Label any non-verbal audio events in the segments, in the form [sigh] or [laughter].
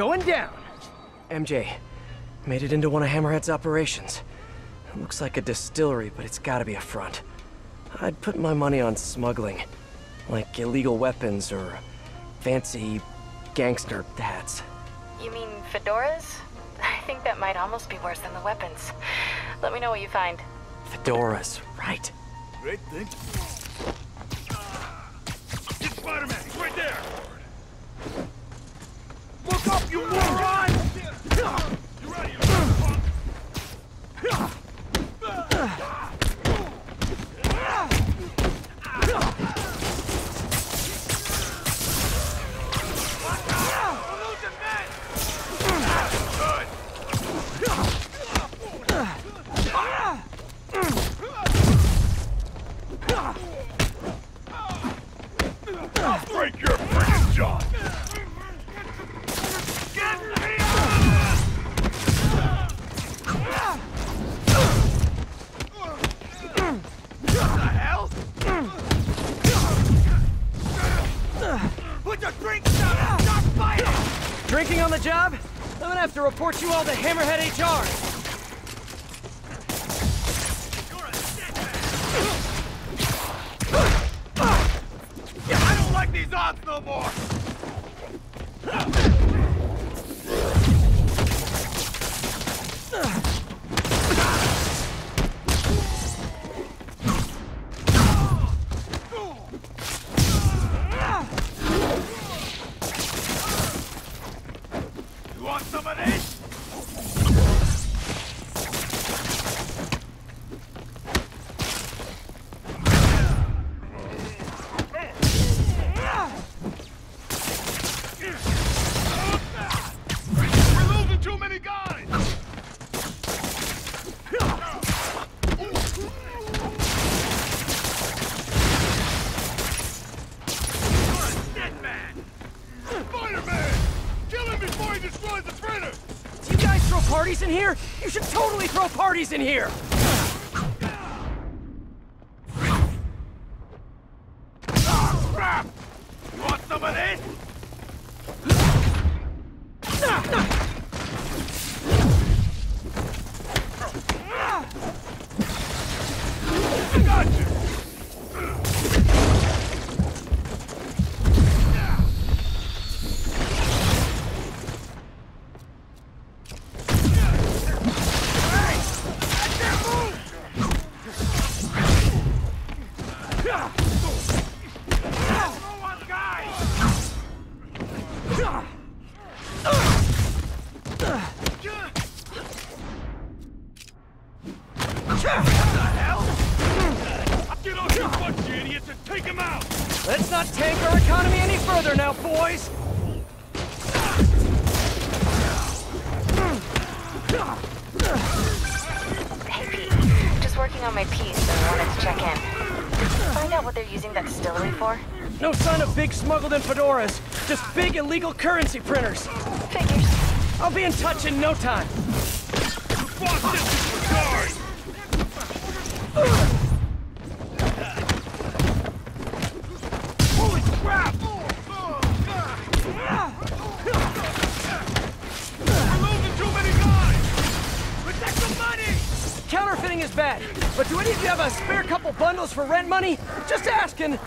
going down. MJ, made it into one of Hammerhead's operations. It looks like a distillery, but it's gotta be a front. I'd put my money on smuggling. Like illegal weapons or fancy gangster hats. You mean fedoras? [laughs] I think that might almost be worse than the weapons. Let me know what you find. Fedoras, right. Great thing. Get Spider-Man! 様で parties in here. Just big illegal currency printers. Figures. I'll be in touch in no time. Boss this with regard! Holy crap! We're losing too many guys! Protect the money! Counterfeiting is bad, but do any of you have a spare couple bundles for rent money? Just asking.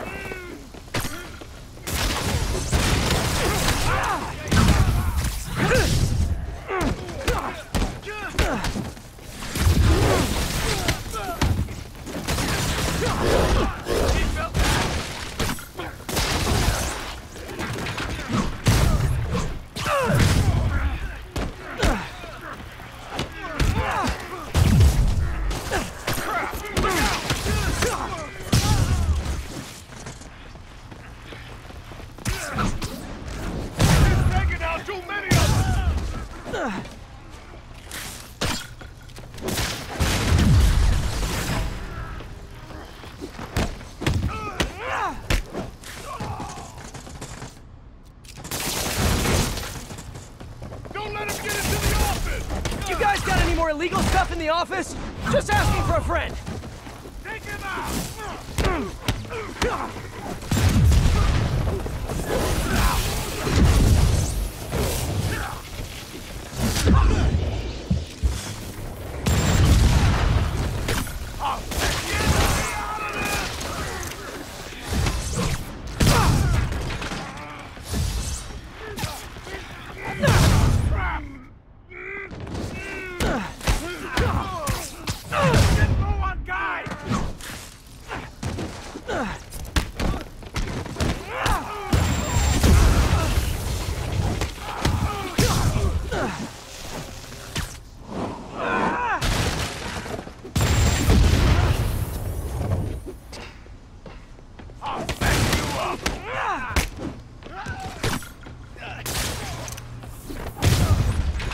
You guys got any more illegal stuff in the office? Just asking for a friend. Take him out!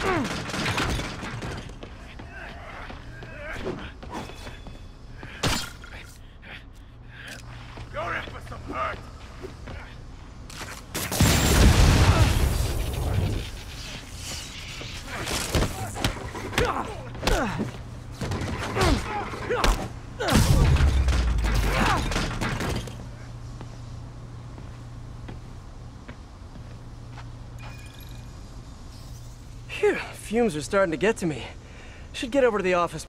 Hmm. Fumes are starting to get to me. Should get over to the office.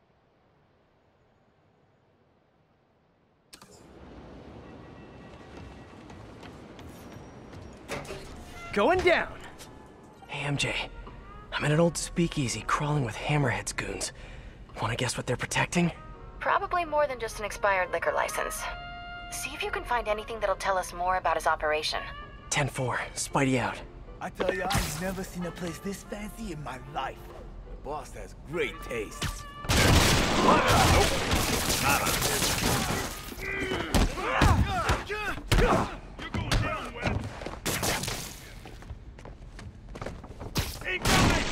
Going down. Hey, MJ. I'm in an old speakeasy crawling with Hammerhead's goons. Wanna guess what they're protecting? Probably more than just an expired liquor license. See if you can find anything that'll tell us more about his operation. 10-4, Spidey out. I tell you, I've never seen a place this fancy in my life. The boss has great taste down, Webb. Incoming!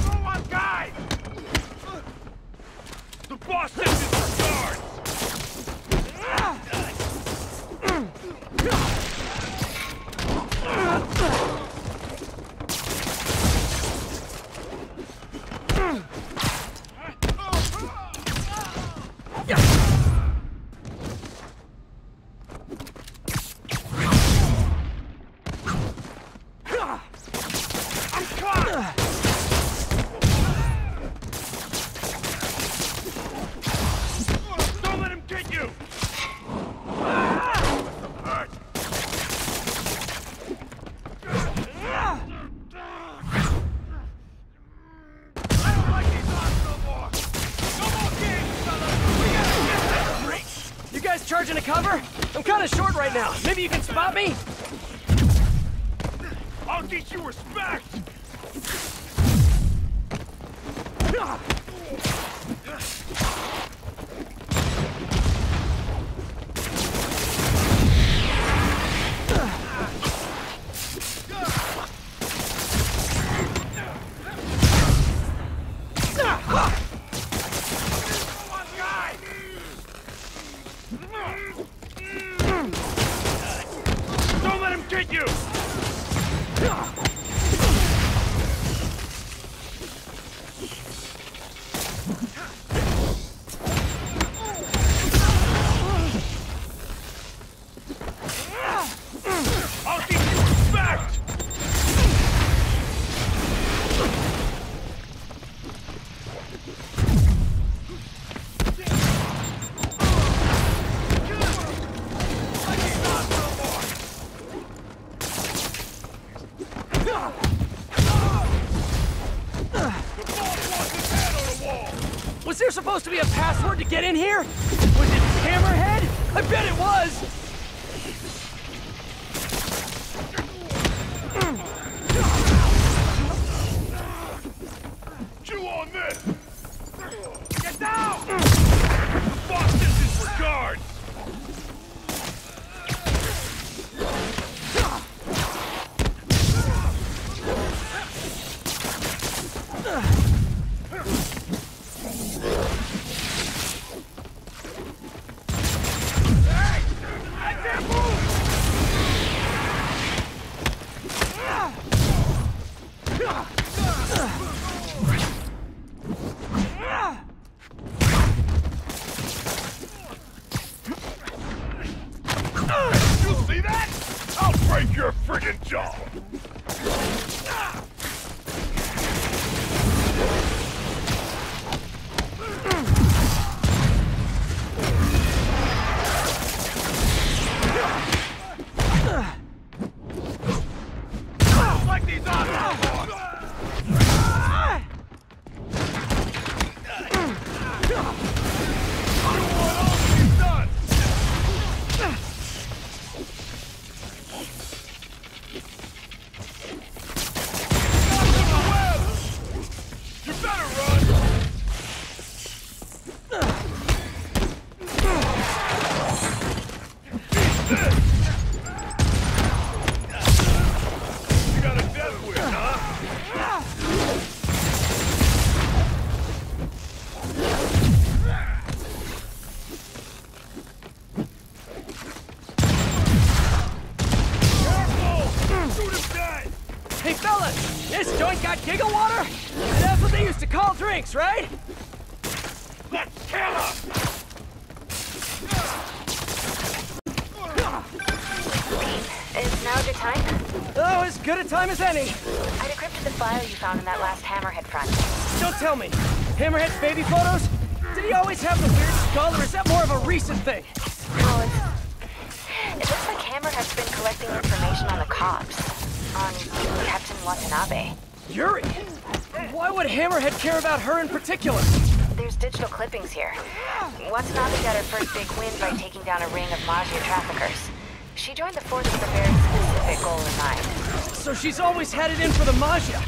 Throw on guy! The boss sends his regards! I'm caught! Don't let him get you! Hurt. I don't like these odds no more! No more games, fellas! We gotta get that straight! You guys charging a cover? I'm kind of short right now. Maybe you can spot me? I'll teach you respect! To be a password to get in here? Was it Hammerhead? I bet it was! About her in particular? There's digital clippings here. Watanabe got her first big win by taking down a ring of Maggia traffickers. She joined the force with a very specific goal in mind. So she's always had it in for the Maggia.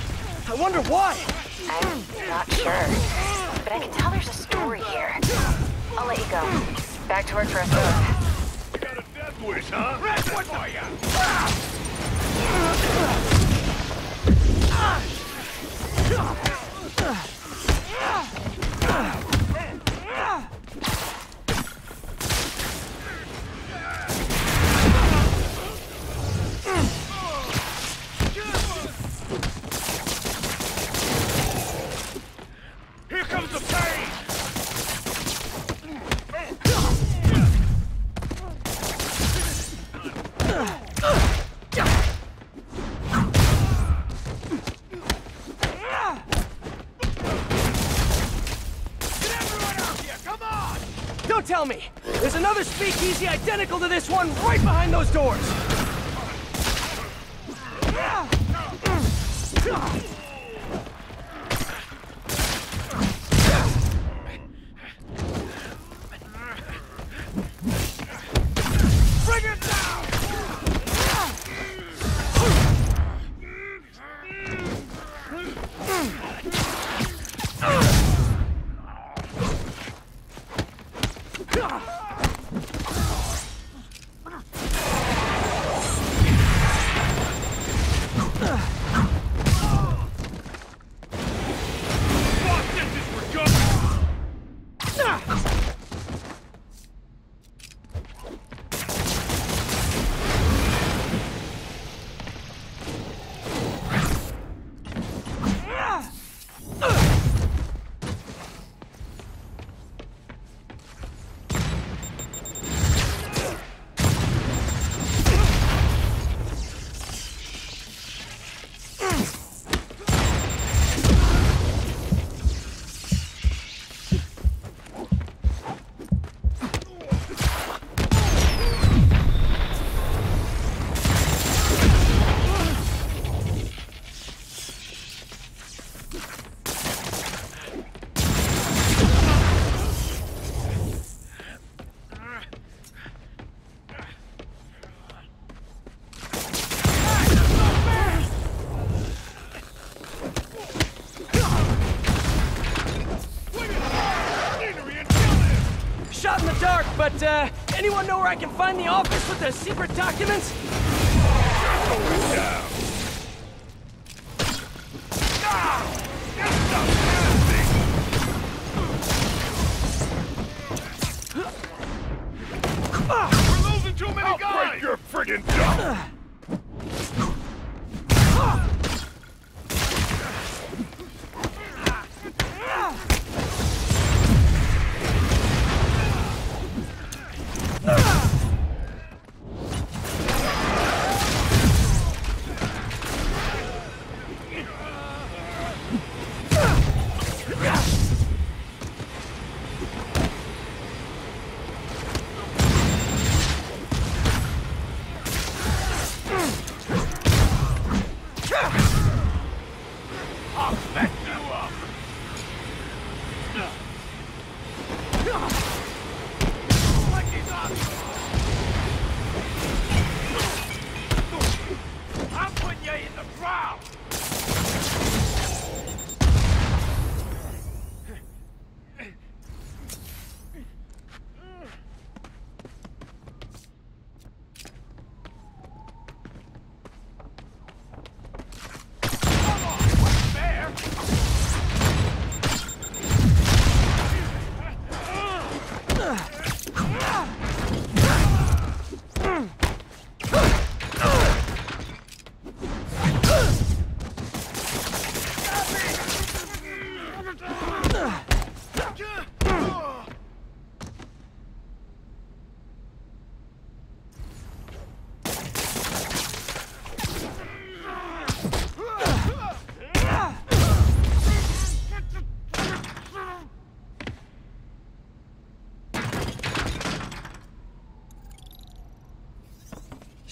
I wonder why. I'm not sure. But I can tell there's a story here. I'll let you go. Back to work for us both. You got a death wish, huh? Red, what for ya? Here another speakeasy identical to this one right behind those doors. Uh, anyone know where I can find the office with the secret documents? We're losing too many guys! Break your friggin' jaw!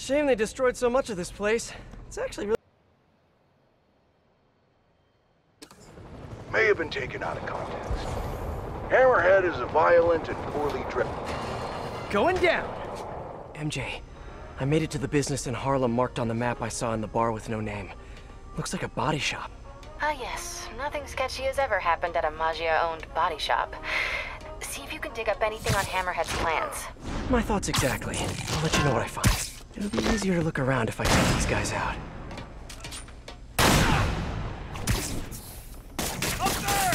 Shame they destroyed so much of this place. It's actually really... May have been taken out of context. Hammerhead is a violent and poorly driven. Going down. MJ, I made it to the business in Harlem marked on the map I saw in the bar with no name. Looks like a body shop. Ah, yes. Nothing sketchy has ever happened at a Maggia-owned body shop. See if you can dig up anything on Hammerhead's plans. My thoughts exactly. I'll let you know what I find. It'll be easier to look around if I take these guys out. Up there!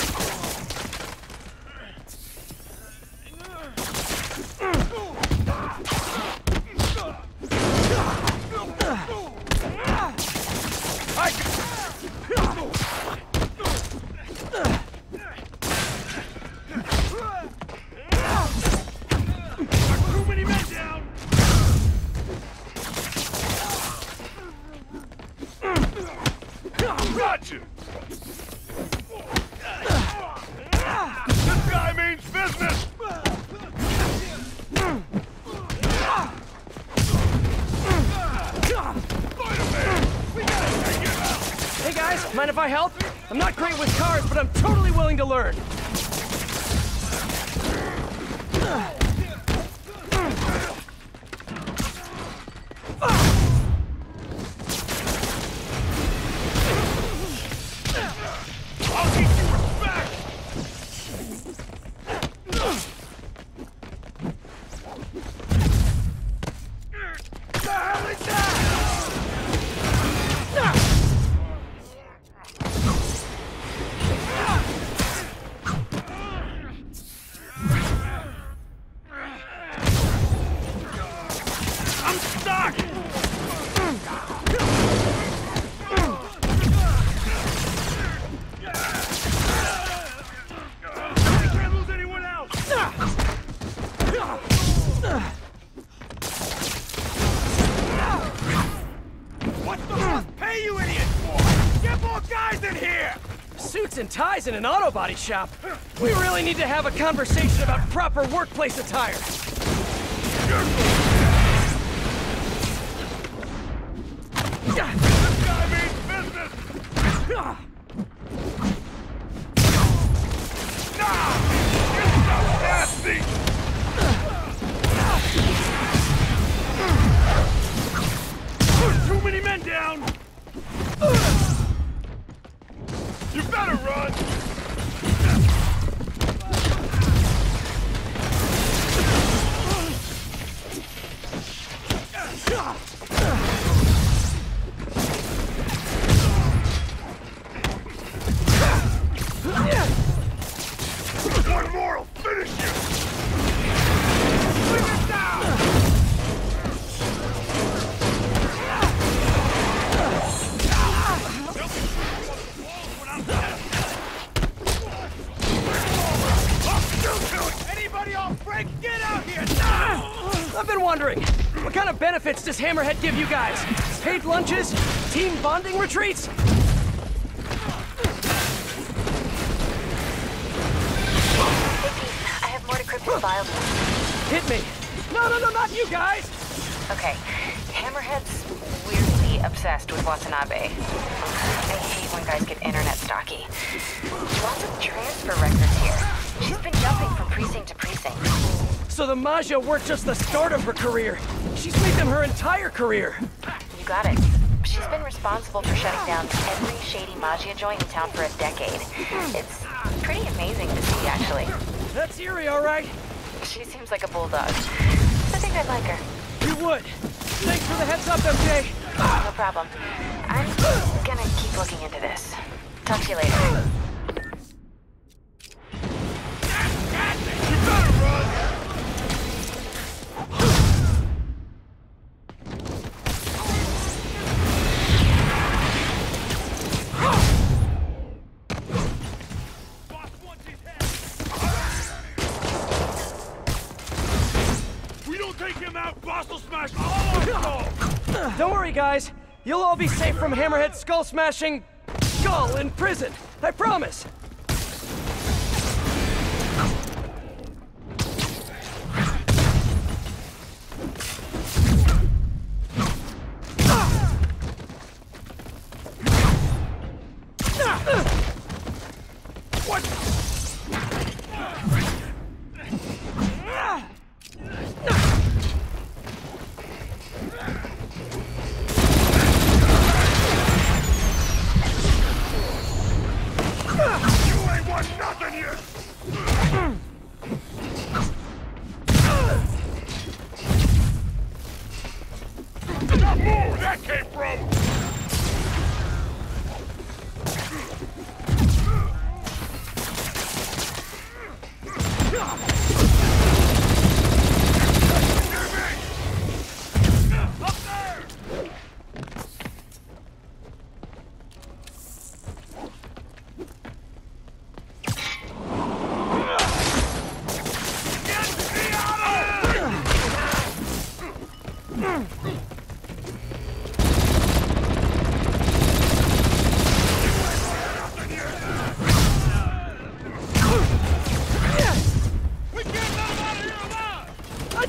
Too many men down! Got you! This guy means business! Spider-Man! We gotta take him out! Hey guys, mind if I help? I'm not great with cars, but I'm totally willing to learn. Suits and ties in an auto body shop. We really need to have a conversation about proper workplace attire. Hammerhead give you guys? Paid lunches? Team bonding retreats? I have more decrypted files. Hit me. No, no, no, not you guys! Okay, Hammerhead's weirdly obsessed with Watanabe. I hate when guys get internet stocky. Lots of transfer records here. She's been jumping from precinct to precinct. So the Maggia weren't just the start of her career. She's made them her entire career. You got it. She's been responsible for shutting down every shady Maggia joint in town for a decade. It's pretty amazing to see, actually. That's eerie, all right. She seems like a bulldog. I think I'd like her. You would. Thanks for the heads up, MJ. No problem. I'm gonna keep looking into this. Talk to you later. You'll all be safe from Hammerhead skull smashing skull in prison. I promise.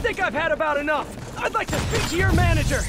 Think I've had about enough. I'd like to speak to your manager.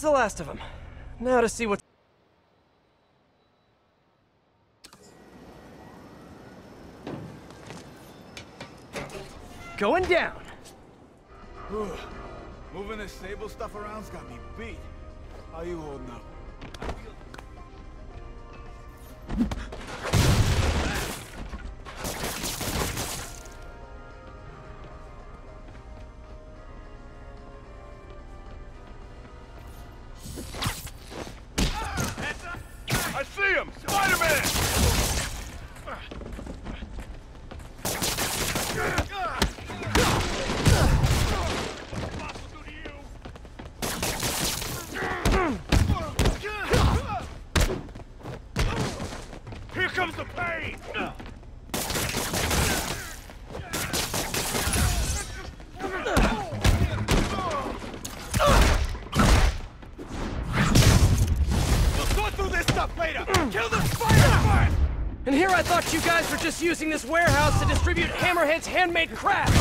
That's the last of them. Now to see what's... Going down. Moving this Sable stuff around's got me beat. How you holding up? Later! Kill the spider! And here I thought you guys were just using this warehouse to distribute Hammerhead's handmade crafts.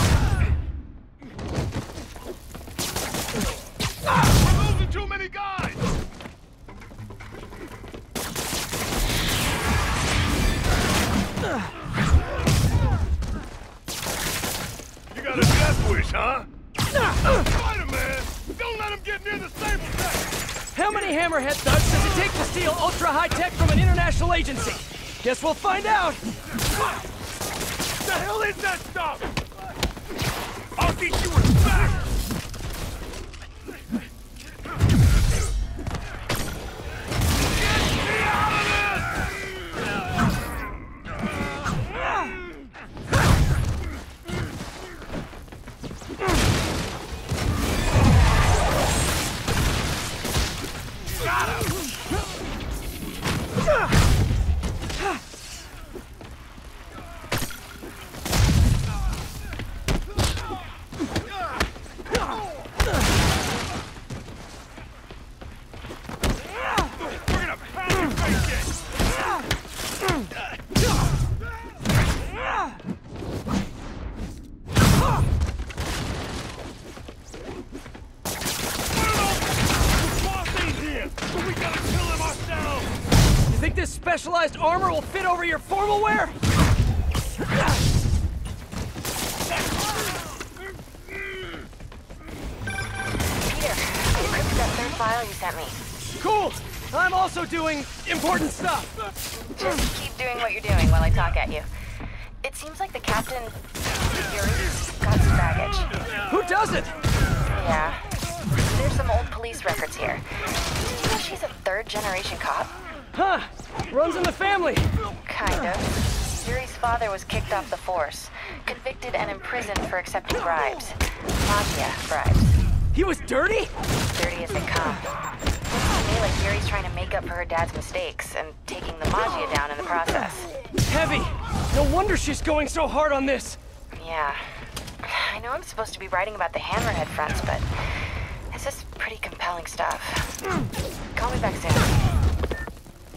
Ah, we're losing too many guys! You got a death wish, huh? Spider-Man! Don't let him get near the Sable! How many Hammerhead thugs does it take to steal ultra high tech from an international agency? Guess we'll find out. What The hell is that stuff? I'll teach you! Get armor will fit over your formal wear? Huh. Runs in the family. Kind of. Yuri's father was kicked off the force, convicted and imprisoned for accepting bribes. Mafia bribes. He was dirty? Dirty as they come. Looks to me like Yuri's trying to make up for her dad's mistakes and taking the Maggia down in the process. Heavy. No wonder she's going so hard on this. Yeah. I know I'm supposed to be writing about the Hammerhead fronts, but this is pretty compelling stuff. Call me back soon.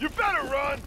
You better run!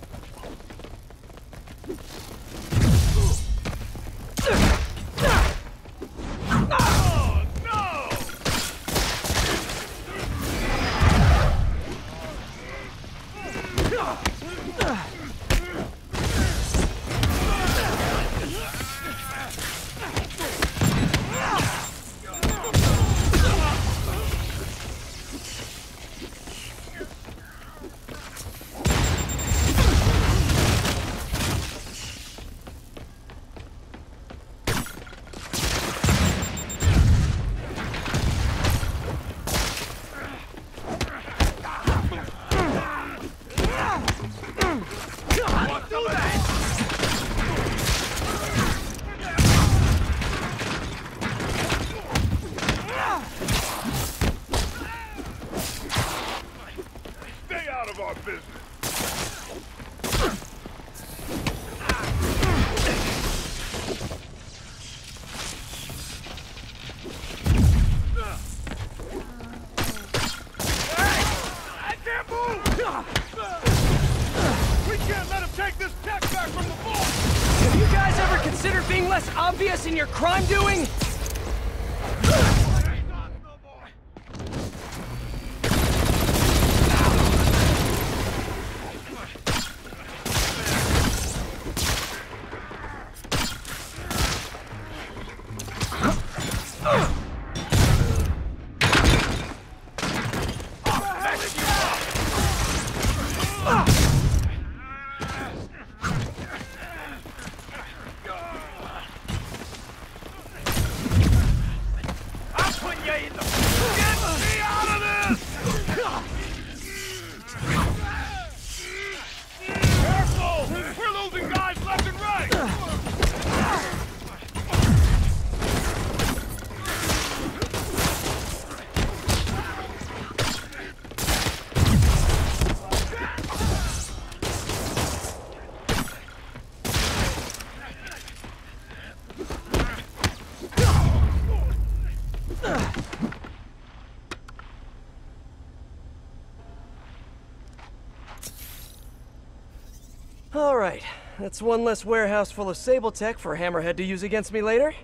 All right. That's one less warehouse full of Sable tech for Hammerhead to use against me later.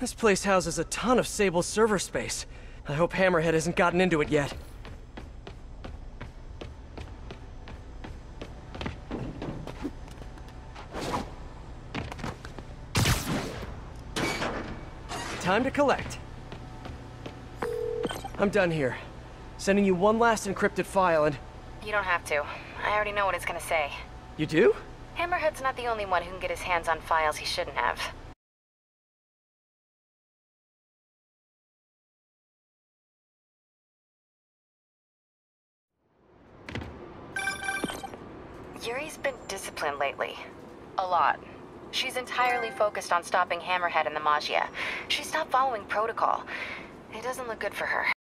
This place houses a ton of Sable server space. I hope Hammerhead hasn't gotten into it yet. Time to collect. I'm done here. Sending you one last encrypted file and... You don't have to. I already know what it's gonna say. You do? Hammerhead's not the only one who can get his hands on files he shouldn't have. Yuri's been disciplined lately. A lot. She's entirely focused on stopping Hammerhead and the Maggia. She stopped following protocol. It doesn't look good for her.